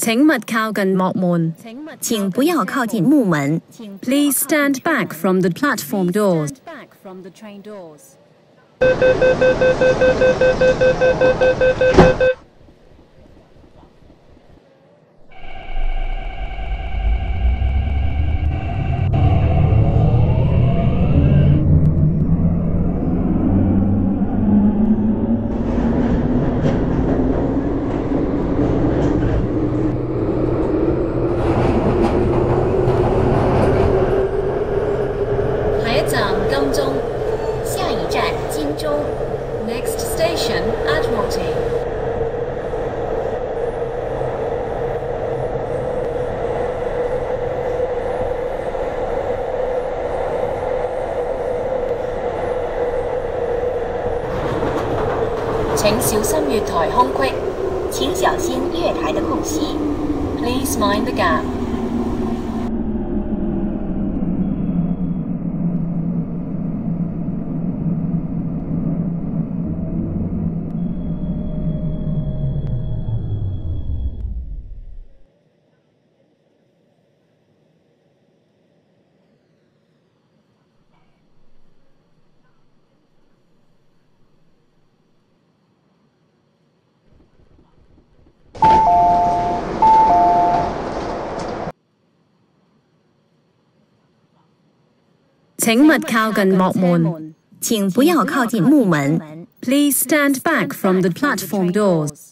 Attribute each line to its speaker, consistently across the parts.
Speaker 1: 请勿靠近幕门。
Speaker 2: 请不要靠近木门。
Speaker 1: Please stand back from the platform doors.
Speaker 3: 下 小心月台空隙，请小心月台的空隙。Please mind the gap。
Speaker 1: 请勿靠近木门。
Speaker 2: 请不要靠近木门。
Speaker 1: Please stand back from the platform doors.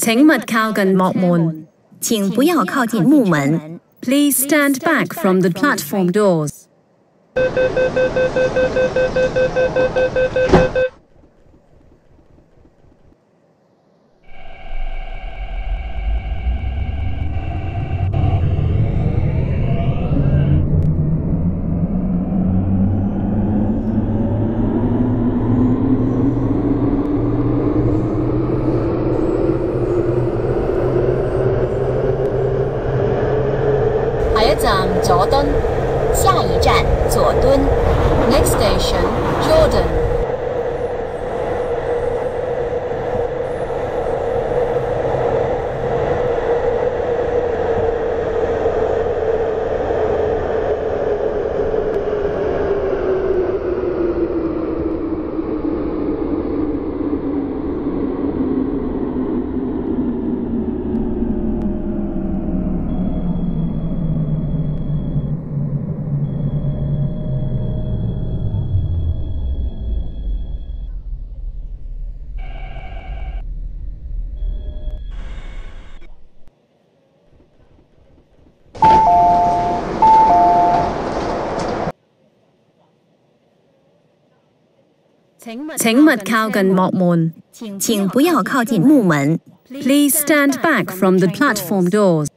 Speaker 1: 请勿靠近幕门。
Speaker 2: 请不要靠近木门。
Speaker 1: Please stand back from the platform doors. 请勿靠近幕门。
Speaker 4: 请不要靠近木门。
Speaker 1: Please stand back from the platform doors.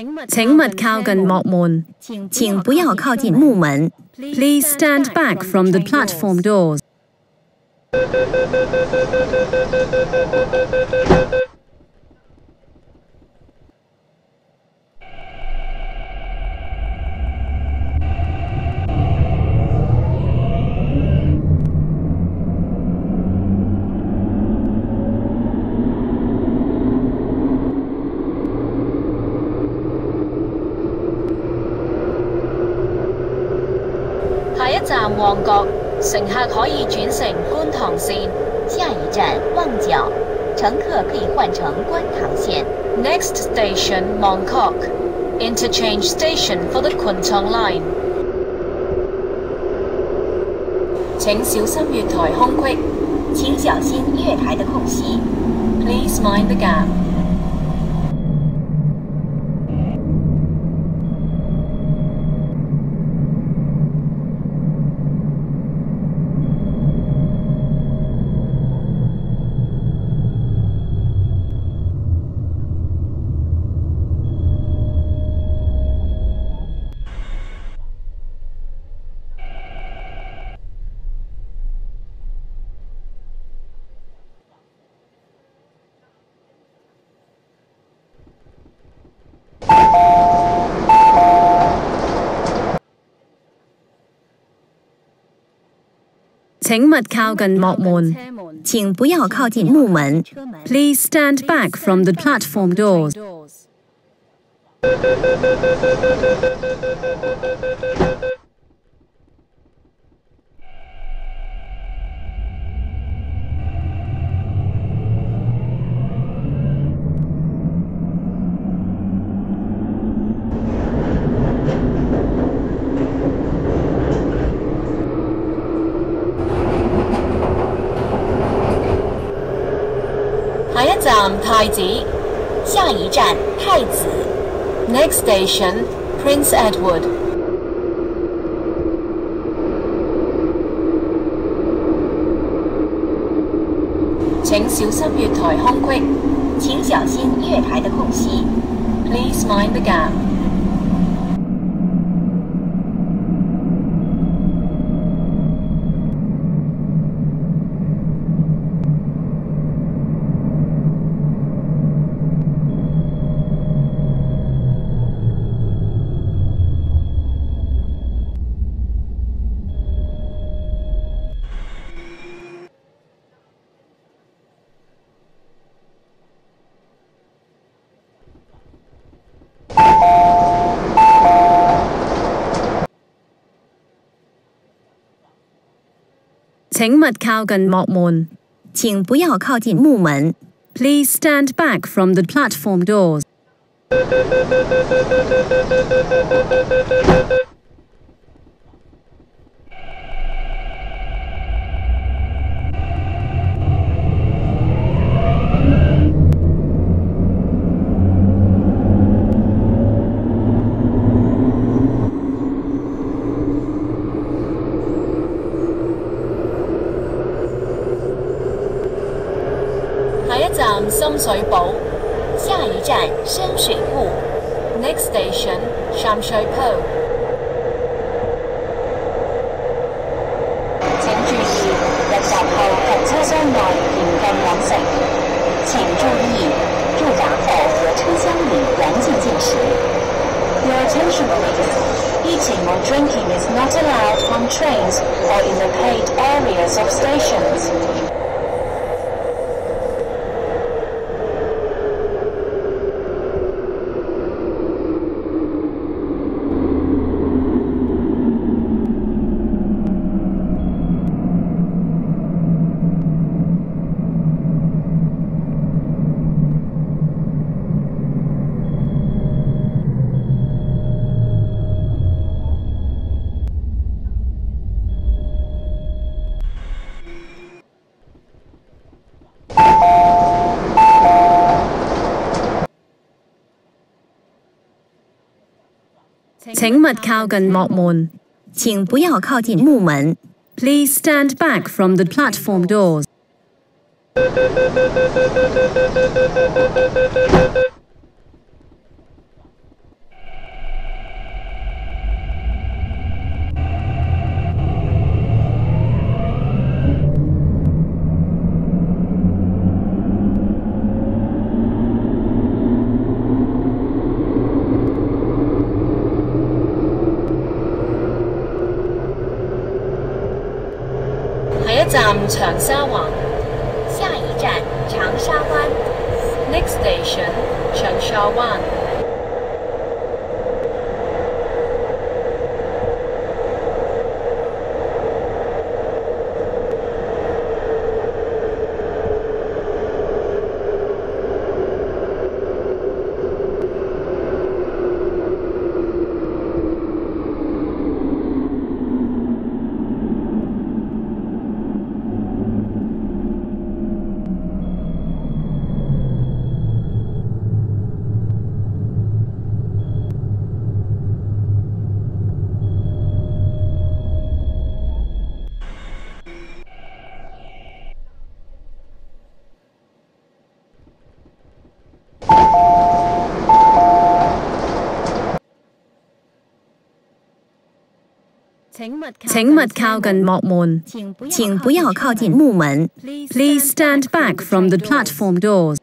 Speaker 1: 请勿靠近幕门。
Speaker 4: 请不要靠近木门。
Speaker 1: Please stand back from the platform doors.
Speaker 3: 旺角，乘客可以转乘观塘线。
Speaker 2: 下一站旺角，乘客可以换乘观塘线。
Speaker 3: Next station Mongkok. Interchange station for the Kwun Tong Line。请小心月台空隙。
Speaker 2: 请小心月台的空隙。
Speaker 3: Please mind the gap。
Speaker 1: 请勿靠近幕门。
Speaker 4: 请不要靠近木门。
Speaker 1: Please stand back from the platform doors.
Speaker 3: 下一站太子。
Speaker 2: 下一站太子。
Speaker 3: Next station Prince Edward。请小心月台空隙。
Speaker 2: 请小心月台的空隙。
Speaker 3: Please mind the gap。
Speaker 1: 请勿靠近幕门。
Speaker 4: 请不要靠近木门。
Speaker 1: Please stand back from the platform doors.
Speaker 3: 水宝，
Speaker 2: 請
Speaker 1: 勿靠近木门。
Speaker 4: 请不要靠近木门。
Speaker 1: Please stand back from the platform doors. 请勿靠近幕门。
Speaker 4: 请不要靠近木门。
Speaker 1: Please stand back from the platform doors.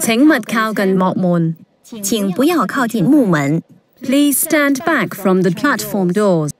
Speaker 1: 請勿靠近幕门。
Speaker 4: 请不要靠近木门。
Speaker 1: Please stand back from the platform doors.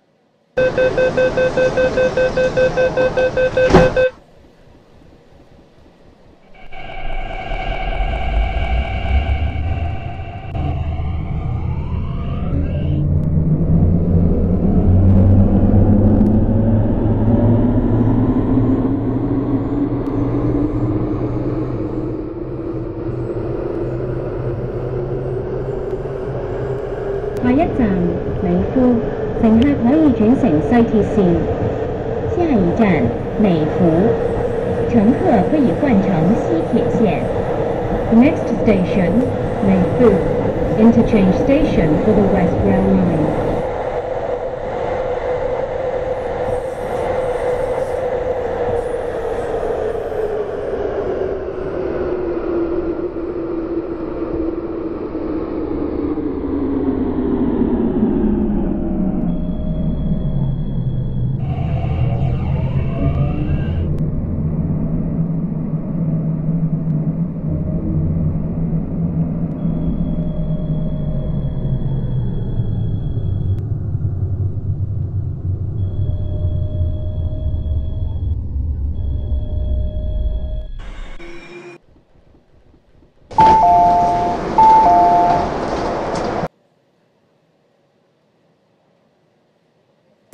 Speaker 5: 转乘西铁线。下一站美孚，乘客可以换乘西铁线。Next station 美孚。 interchange station for the West Rail Line.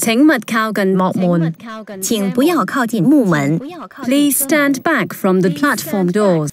Speaker 1: 请勿靠近幕门。
Speaker 4: 请不要靠近木门。
Speaker 1: Please stand back from the platform doors.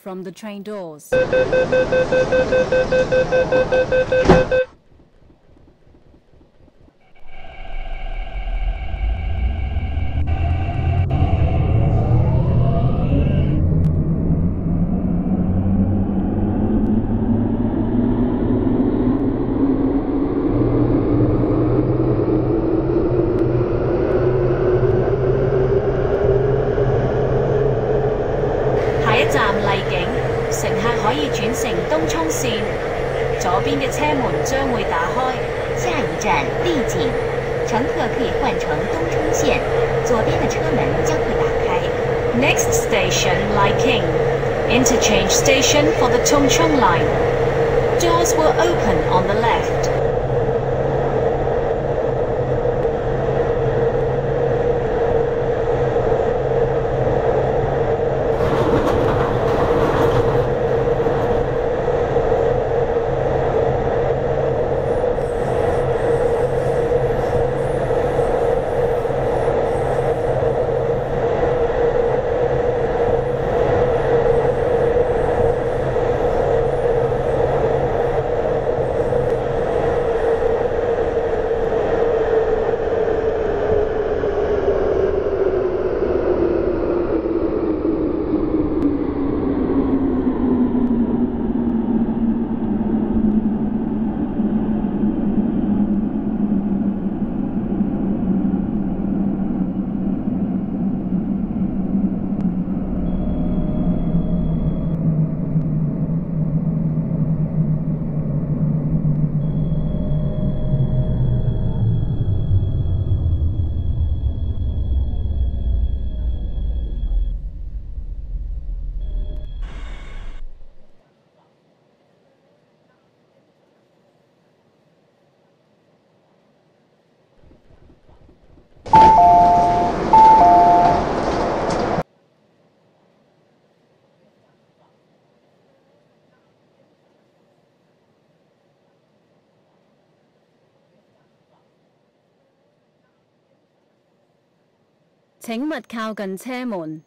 Speaker 1: 请勿靠近车门。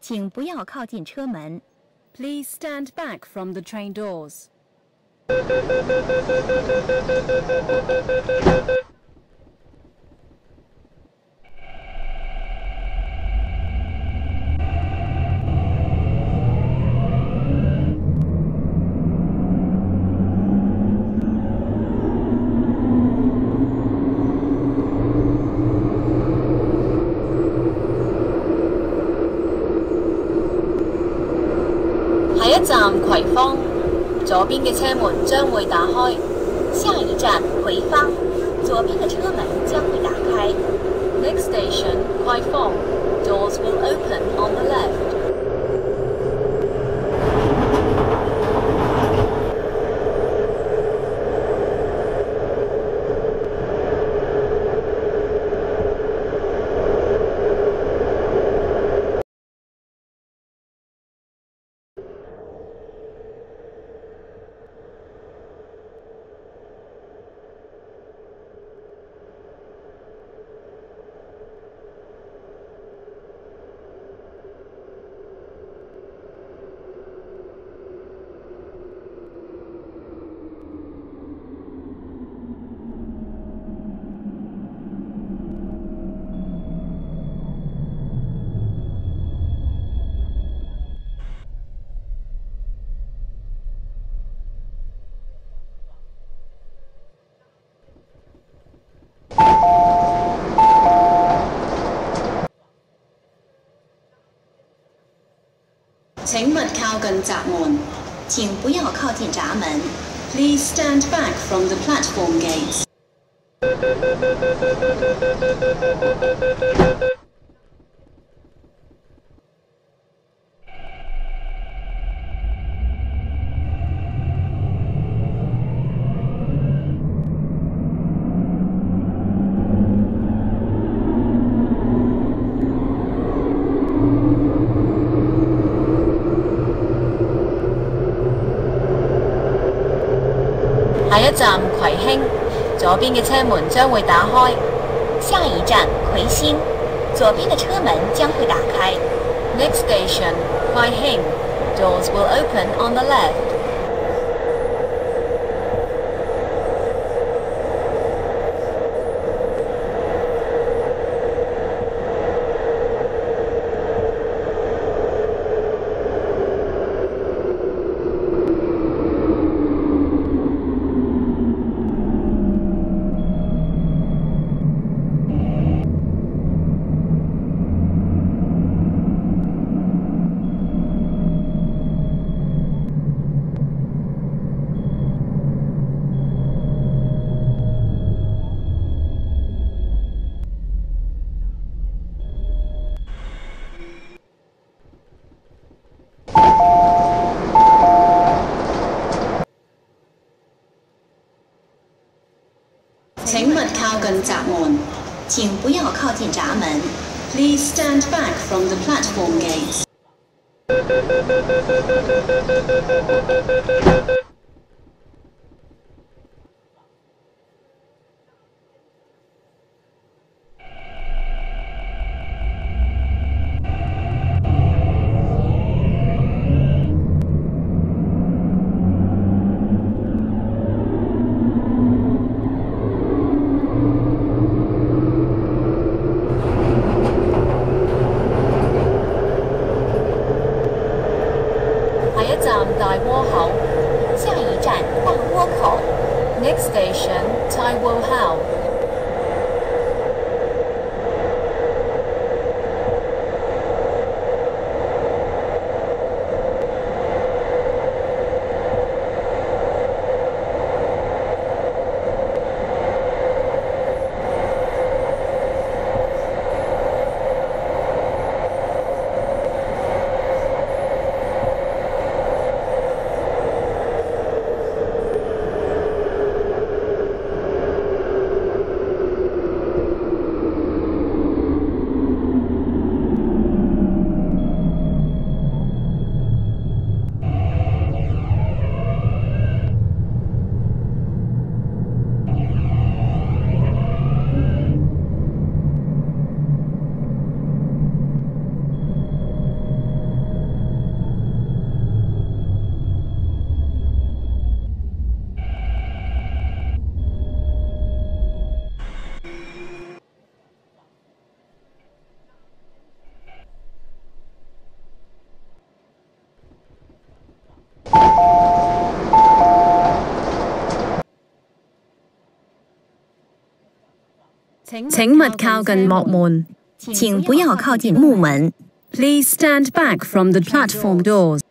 Speaker 4: 请不要靠近车门。
Speaker 1: Please stand back from the train doors.
Speaker 3: 左边嘅车门将会打开。
Speaker 2: 下一站葵芳，左边的车门将会打开。
Speaker 3: Next station, Kwai Fong. Doors will open on the left.
Speaker 1: 靠近闸門。
Speaker 4: 请不要靠近闸门。
Speaker 1: Please stand back from the platform gates.
Speaker 3: 站葵兴，左边嘅车门将会打开。
Speaker 4: 下一站葵兴，左边嘅车门将会打开。
Speaker 3: Next station, 葵兴，doors will open on the left.
Speaker 4: parking at
Speaker 1: Please stand back from the platform gates. 请勿靠近幕门。
Speaker 4: 请不要靠近木门。
Speaker 1: Please stand back from the platform
Speaker 3: doors.